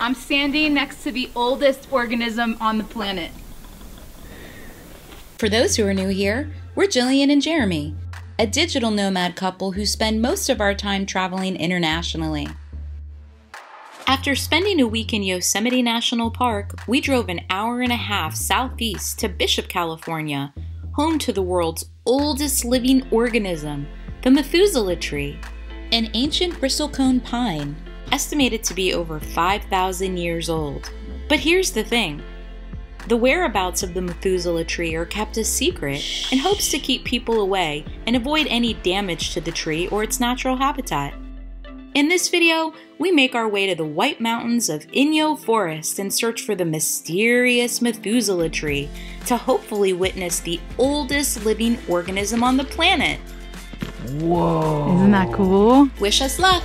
I'm standing next to the oldest organism on the planet. For those who are new here, we're Jillian and Jeremy, a digital nomad couple who spend most of our time traveling internationally. After spending a week in Yosemite National Park, we drove an hour and a half southeast to Bishop, California, home to the world's oldest living organism, the Methuselah tree, an ancient bristlecone pine estimated to be over 5,000 years old. But here's the thing the whereabouts of the Methuselah tree are kept a secret in hopes to keep people away and avoid any damage to the tree or its natural habitat. In this video, we make our way to the White Mountains of Inyo Forest and search for the mysterious Methuselah tree to hopefully witness the oldest living organism on the planet. Whoa. Isn't that cool? Wish us luck!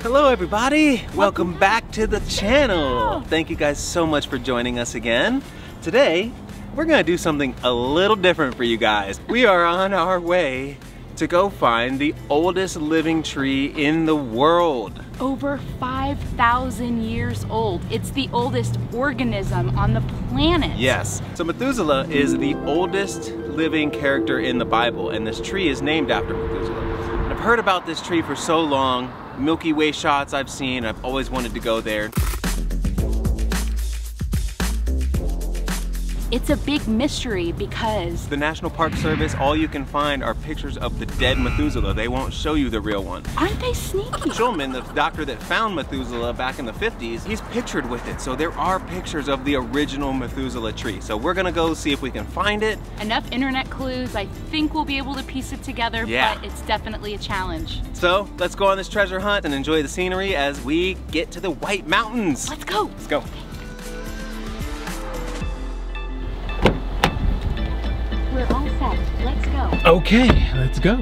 Hello everybody, welcome back to the channel. Thank you guys so much for joining us again. Today, we're gonna do something a little different for you guys. We are on our way to go find the oldest living tree in the world. Over 5,000 years old. It's the oldest organism on the planet. Yes, so Methuselah is the oldest living character in the Bible and this tree is named after Methuselah. And I've heard about this tree for so long, Milky Way shots I've seen, I've always wanted to go there. It's a big mystery because The National Park Service, all you can find are pictures of the dead Methuselah. They won't show you the real one. aren't they sneaky? Schulman, the doctor that found Methuselah back in the 50s, he's pictured with it. So there are pictures of the original Methuselah tree. So we're gonna go see if we can find it. Enough internet clues. I think we'll be able to piece it together, Yeah. but it's definitely a challenge. So let's go on this treasure hunt and enjoy the scenery as we get to the White Mountains. Let's go. Let's go. We're Okay, let's go.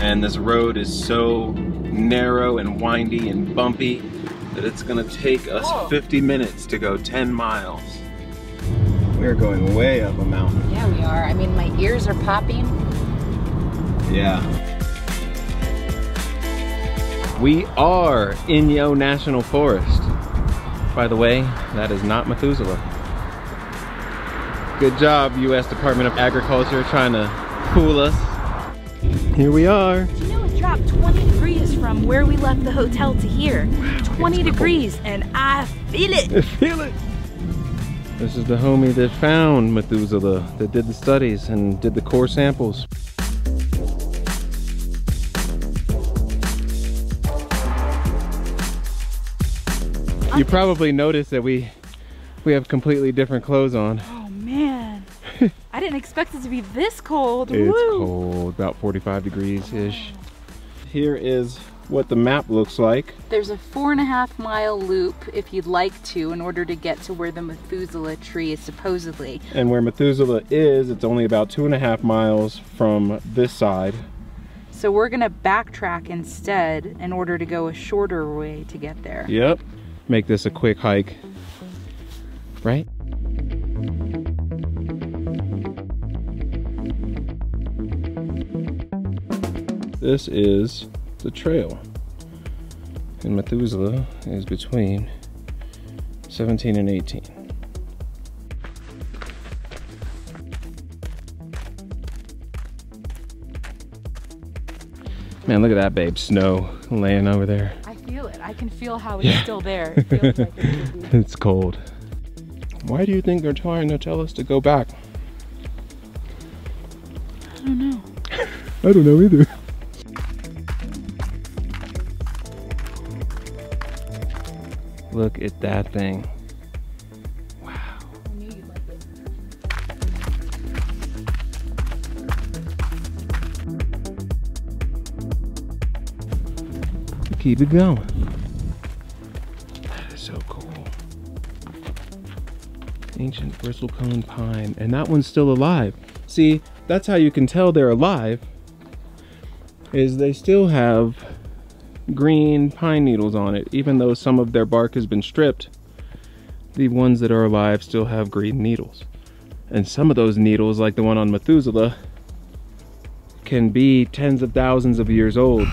And this road is so narrow and windy and bumpy that it's gonna take us 50 minutes to go 10 miles. We're going way up a mountain. Yeah, we are. I mean, my ears are popping. Yeah. We are Inyo National Forest. By the way, that is not Methuselah. Good job, U.S. Department of Agriculture, trying to fool us. Here we are. Do you know it dropped 20 degrees from where we left the hotel to here? 20 degrees, and I feel it. Feel it. This is the homie that found Methuselah, that did the studies and did the core samples. You probably noticed that we we have completely different clothes on. Oh man, I didn't expect it to be this cold. It's Woo. cold, about 45 degrees ish. Here is what the map looks like. There's a four and a half mile loop if you'd like to in order to get to where the Methuselah tree is supposedly. And where Methuselah is, it's only about two and a half miles from this side. So we're gonna backtrack instead in order to go a shorter way to get there. Yep. Make this a quick hike. Right? This is the trail. And Methuselah is between 17 and 18. Man, look at that babe, snow laying over there. I feel it. I can feel how it's Yeah. still there. It feels like it. It's cold. Why do you think they're trying to tell us to go back? I don't know. I don't know either. Look at that thing. Wow. I knew you'd like it. Keep it going. Ancient bristlecone pine. And that one's still alive. See, that's how you can tell they're alive. Is they still have green pine needles on it. Even though some of their bark has been stripped, the ones that are alive still have green needles. And some of those needles, like the one on Methuselah, can be tens of thousands of years old.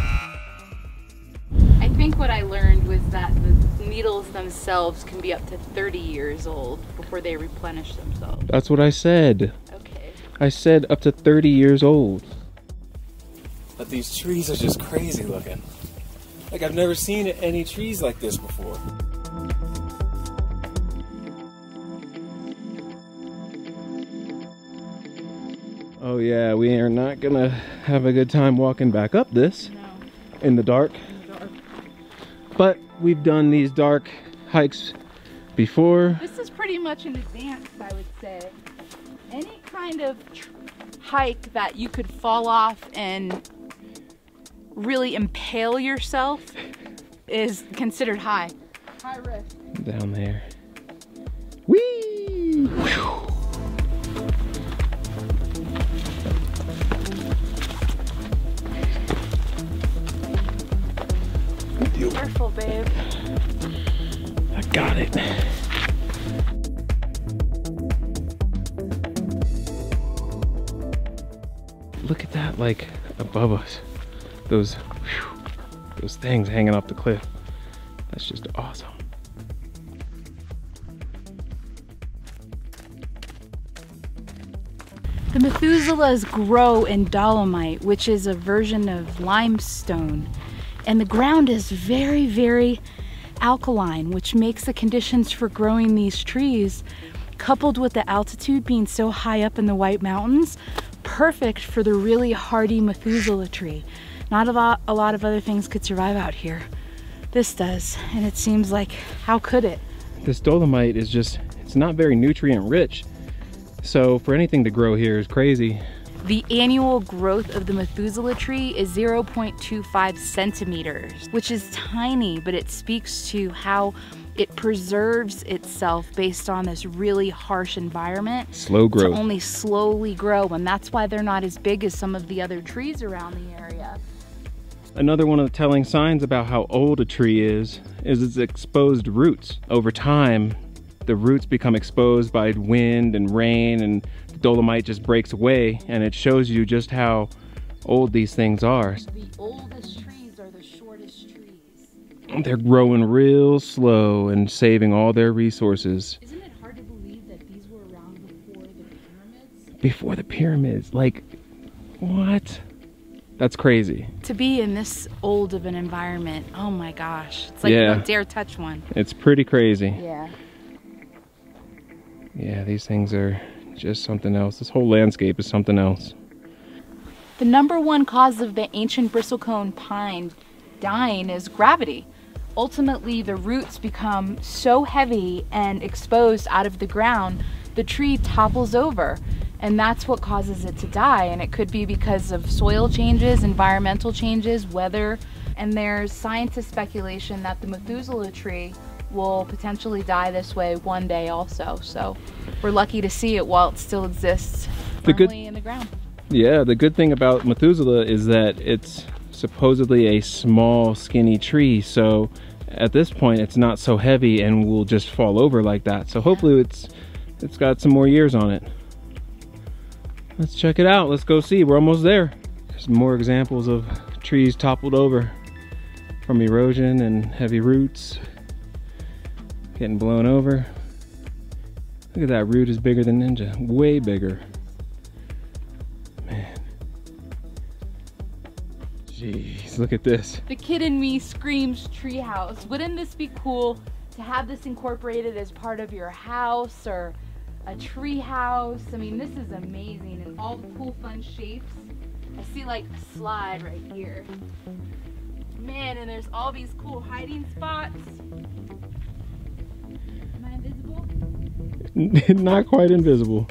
Themselves can be up to 30 years old before they replenish themselves. That's what I said. Okay. I said up to 30 years old. But these trees are just crazy looking. Like I've never seen any trees like this before. Oh yeah, we are not gonna have a good time walking back up this No. in the dark. dark. But we've done these dark hikes before. This is pretty much an advance, I would say. Any kind of hike that you could fall off and really impale yourself is considered high. High risk. down there. Whee! Whew. Careful, babe. Got it. Look at that, like above us. Those, whew, those things hanging off the cliff. That's just awesome. The Methuselahs grow in dolomite, which is a version of limestone. And the ground is very, very alkaline, which makes the conditions for growing these trees, coupled with the altitude being so high up in the White Mountains, perfect for the really hardy Methuselah tree. Not a lot, a lot of other things could survive out here. This does, and it seems like, how could it? This dolomite is just, it's not very nutrient rich. So for anything to grow here is crazy. The annual growth of the Methuselah tree is 0.25 centimeters, which is tiny, but it speaks to how it preserves itself based on this really harsh environment Slow to growth. only slowly grow. And that's why they're not as big as some of the other trees around the area. Another one of the telling signs about how old a tree is, is its exposed roots. Over time, the roots become exposed by wind and rain and dolomite just breaks away and it shows you just how old these things are. The oldest trees are the shortest trees. They're growing real slow and saving all their resources. Isn't it hard to believe that these were around before the pyramids? Before the pyramids, like, what? That's crazy. To be in this old of an environment, oh my gosh. It's like Yeah. don't dare touch one. It's pretty crazy. Yeah. Yeah, these things are just something else. This whole landscape is something else. The number one cause of the ancient bristlecone pine dying is gravity. Ultimately, the roots become so heavy and exposed out of the ground, the tree topples over. And that's what causes it to die. And it could be because of soil changes, environmental changes, weather. And there's scientist speculation that the Methuselah tree will potentially die this way one day also. So we're lucky to see it while it still exists The good- firmly in the ground. Yeah, the good thing about Methuselah is that it's supposedly a small, skinny tree. So at this point, it's not so heavy and will just fall over like that. So hopefully, it's it's got some more years on it. Let's check it out. Let's go see. We're almost there. There's more examples of trees toppled over from erosion and heavy roots getting blown over. Look at that root is bigger than Ninja, way bigger. Man. Jeez, look at this. The kid in me screams treehouse. Wouldn't this be cool to have this incorporated as part of your house or a tree house? I mean, this is amazing and all the cool fun shapes. I see like a slide right here. Man, and there's all these cool hiding spots. Not quite invisible.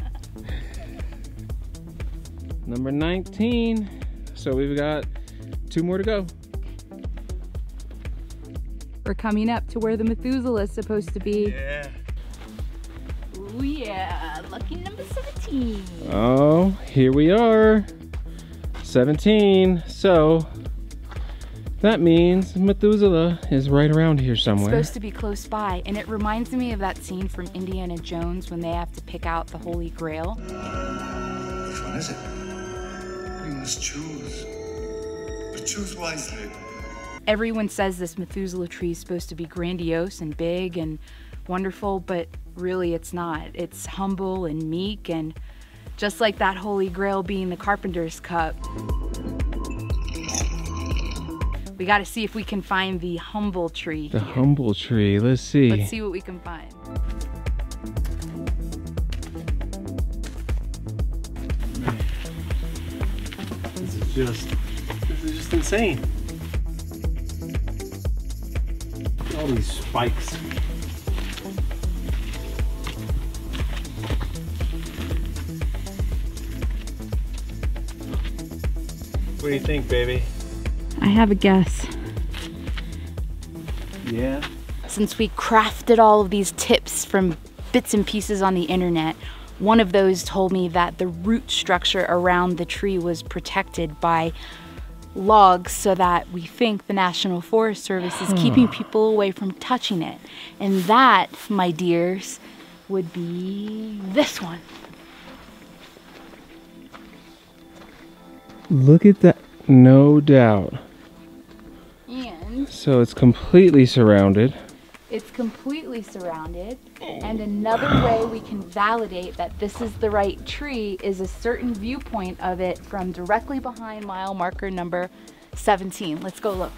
Number 19. So we've got two more to go. We're coming up to where the Methuselah is supposed to be. Yeah. Oh yeah, lucky number 17. Oh, here we are. 17. So That means Methuselah is right around here It's somewhere. supposed to be close by, and it reminds me of that scene from Indiana Jones when they have to pick out the Holy Grail. Which one is it? You must choose. But choose wisely. Everyone says this Methuselah tree is supposed to be grandiose and big and wonderful, but really it's not. It's humble and meek, and just like that Holy Grail being the carpenter's cup. We got to see if we can find the humble tree. The here. humble tree. Let's see. Let's see what we can find. This is just, this is just insane. Look at all these spikes. What do you think, baby? I have a guess. Yeah. Since we crafted all of these tips from bits and pieces on the internet, one of those told me that the root structure around the tree was protected by logs so that we think the National Forest Service is keeping hmm. people away from touching it. And that, my dears, would be this one. Look at that. No doubt. So it's completely surrounded. It's completely surrounded. And another way we can validate that this is the right tree is a certain viewpoint of it from directly behind mile marker number 17. Let's go look.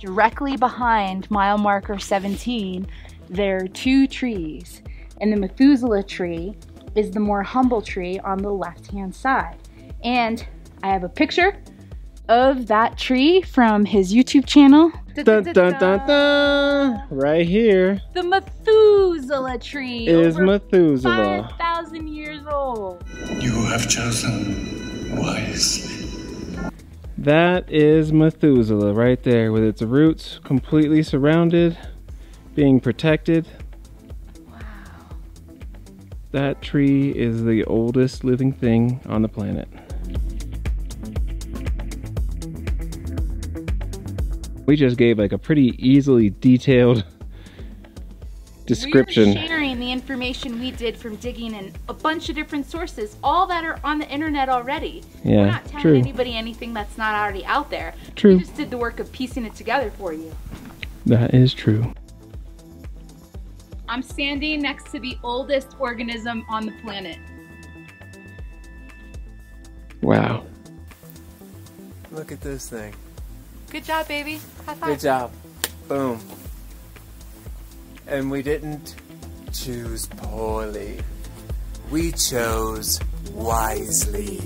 Directly behind mile marker 17, there are two trees. And the Methuselah tree is the more humble tree on the left hand side. And I have a picture of that tree from his YouTube channel. Dun, dun, dun, dun. Right here The Methuselah tree is over Methuselah. 5,000 years old. You have chosen wisely. That is Methuselah right there with its roots completely surrounded, being protected. Wow. That tree is the oldest living thing on the planet. We just gave like a pretty easily detailed description. We're sharing the information we did from digging in a bunch of different sources, all that are on the internet already. Yeah, We're not telling true. anybody anything that's not already out there. True. We just did the work of piecing it together for you. That is true. I'm standing next to the oldest organism on the planet. Wow. Look at this thing. Good job, baby. High five. Good job. Boom. And we didn't choose poorly. We chose wisely.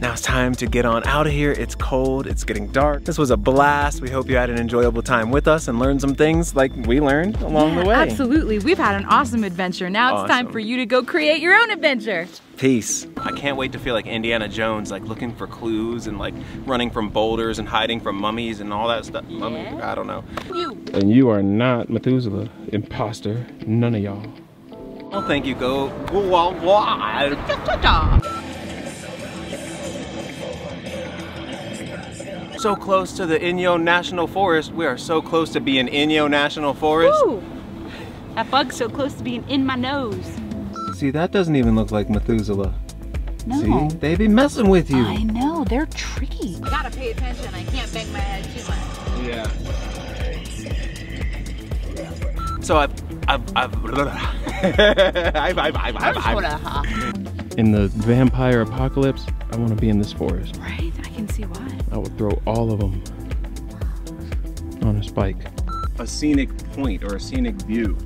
Now it's time to get on out of here. It's cold, it's getting dark. This was a blast. We hope you had an enjoyable time with us and learned some things like we learned along the way. Absolutely. We've had an awesome adventure. Now it's time for you to go create your own adventure. Peace. I can't wait to feel like Indiana Jones, like looking for clues and like running from boulders and hiding from mummies and all that stuff. Mummy, I don't know. You. And you are not Methuselah, imposter. None of y'all. Well, thank you. Go. go wah, wah. so close to the Inyo National Forest. We are so close to being Inyo National Forest. Ooh, that bug's so close to being in my nose. See, that doesn't even look like Methuselah. No. See, they be messing with you. I know, they're tricky. I gotta pay attention. I can't bang my head too much. Yeah. So I've, I've, I've, I've, I've, I've, I've, I've. I've, I've. In the vampire apocalypse, I want to be in this forest. Right? I can see why. I would throw all of them on a spike. a scenic point or a scenic view,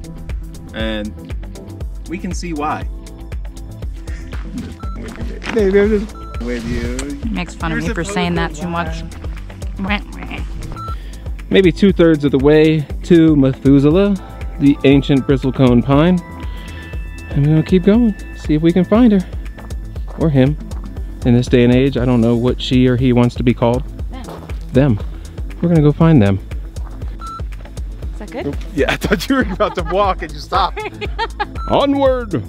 and we can see why. Maybe I'm just with you. Makes fun You're of me for saying that too much. Maybe two thirds of the way to Methuselah, the ancient bristlecone pine. And we're gonna keep going, see if we can find her. Or him. In this day and age, I don't know what she or he wants to be called. Them. Them. We're gonna go find them. Is that good? Yeah, I thought you were about to walk and you stopped. Onward!